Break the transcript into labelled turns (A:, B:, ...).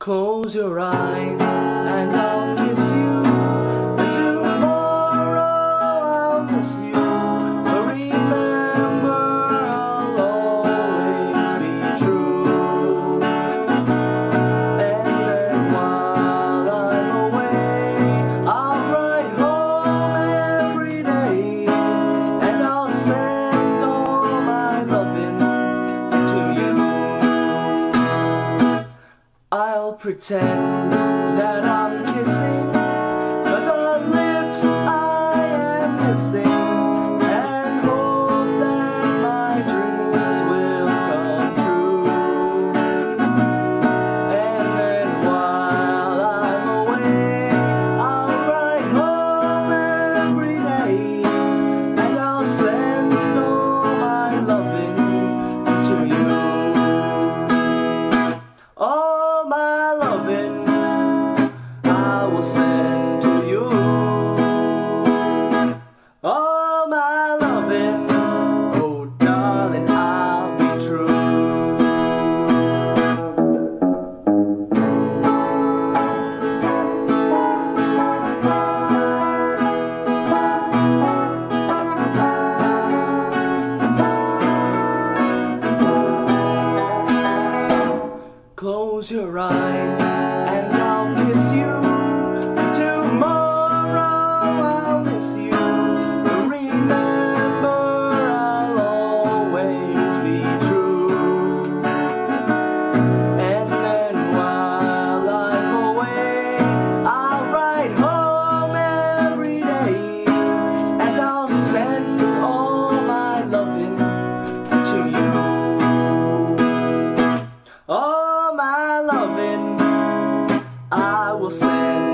A: Close your eyes. And I'll kiss I'll pretend that I'm Close your eyes. você.